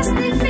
Yes, they feel.